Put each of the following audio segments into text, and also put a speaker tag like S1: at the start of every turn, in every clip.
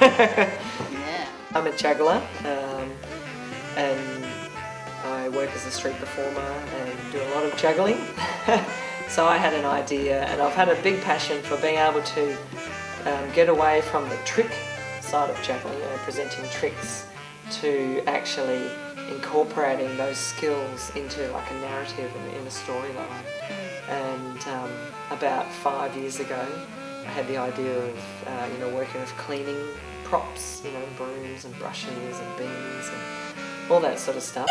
S1: yeah.
S2: I'm a juggler um, and I work as a street performer and do a lot of juggling. so I had an idea and I've had a big passion for being able to um, get away from the trick side of juggling, you know, presenting tricks, to actually incorporating those skills into like a narrative and in a storyline. And um, about five years ago, I had the idea of uh, you know working with cleaning props, you know brooms and brushes and beans and all that sort of stuff.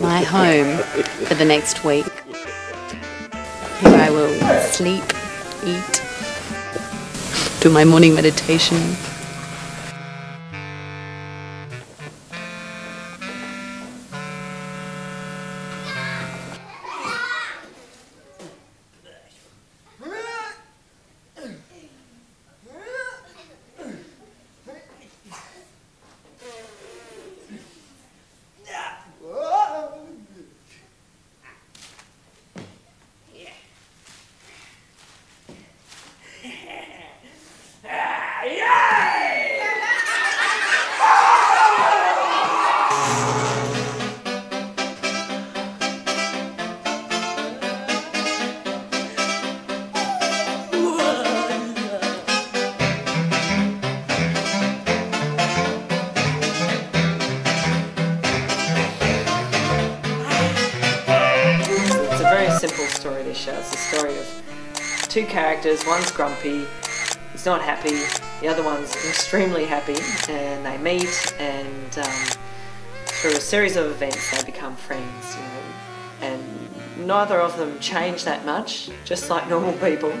S1: My home for the next week. Will sleep, eat, do my morning meditation.
S2: This. It's a story of two characters. One's grumpy, he's not happy. The other one's extremely happy, and they meet, and um, through a series of events, they become friends. You know, and neither of them change that much, just like normal people.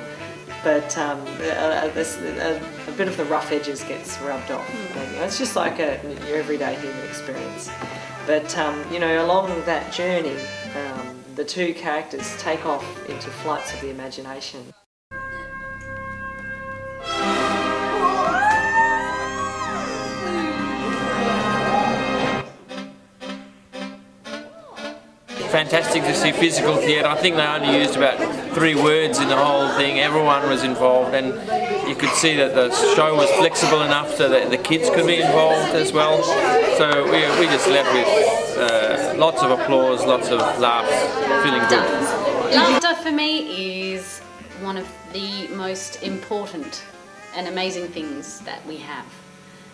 S2: But um, a, a, a, bit of the rough edges gets rubbed off. And, you know, it's just like a, your everyday human experience. But um, you know, along that journey, um, the two characters take off into flights of the imagination.
S3: fantastic to see physical theatre. I think they only used about three words in the whole thing. Everyone was involved, and you could see that the show was flexible enough so that the kids could be involved as well. So we, we just left with uh, lots of applause, lots of laughs, feeling good.
S1: Laughter for me is one of the most important and amazing things that we have.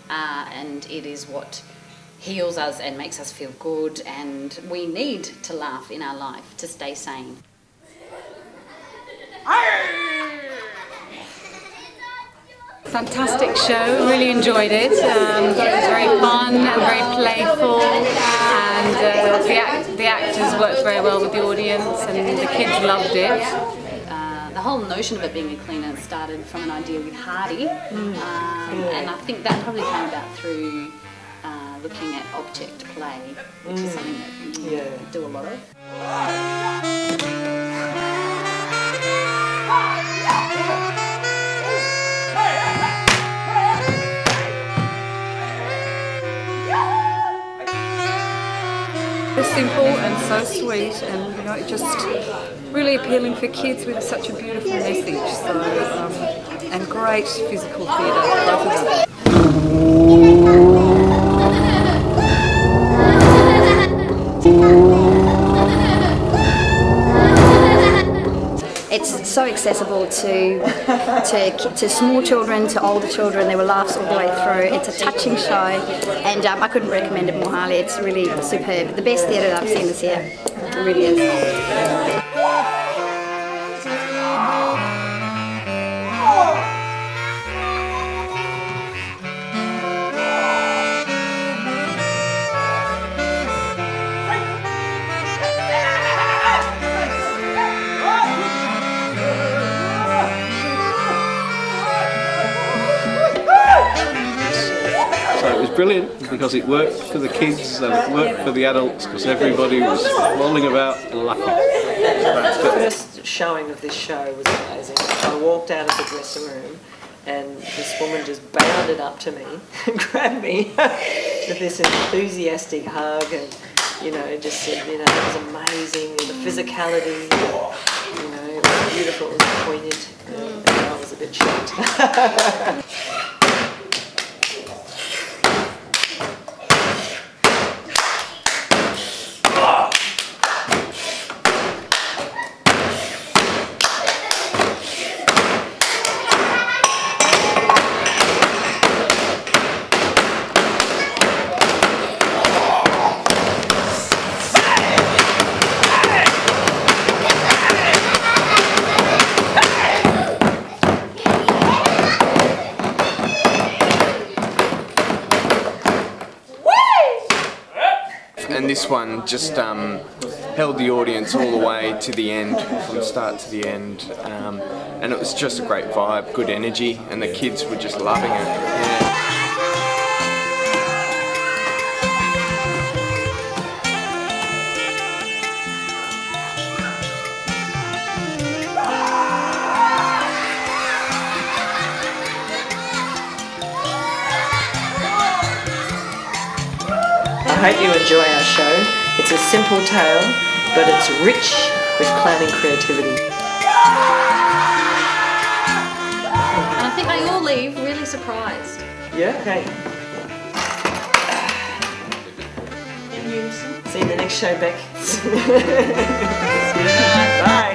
S1: Uh, and it is what heals us and makes us feel good and we need to laugh in our life to stay sane.
S4: Fantastic show, really enjoyed it. Um, it was very fun and very playful and uh, the, act the actors worked very well with the audience and the kids loved it.
S1: Uh, the whole notion of it being a cleaner started from an idea with Hardy um, and I think that probably came about through uh, looking at object play, which is something that we
S2: Yeah.
S1: do a lot of.
S4: Simple and so sweet and you know it just really appealing for kids with such a beautiful message. So um, and great physical theatre.
S5: So accessible to, to to small children, to older children. There were laughs all the way through. It's a touching show, and um, I couldn't recommend it more highly. It's really superb. The best theatre that I've seen this year. It really is.
S6: Brilliant because it worked for the kids and it worked for the adults because everybody was rolling about and laughing.
S2: The first showing of this show was amazing. I walked out of the dressing room and this woman just bounded up to me and grabbed me with this enthusiastic hug and you know just said you know it was amazing the physicality you know it was beautiful it was poignant and I was a bit shocked.
S7: and this one just um, held the audience all the way to the end, from start to the end, um, and it was just a great vibe, good energy, and the kids were just loving it. Yeah.
S2: Hope you enjoy our show. It's a simple tale, but it's rich with clowning creativity.
S1: And I think they all leave really surprised.
S2: Yeah, okay. See you in the next show, Beck.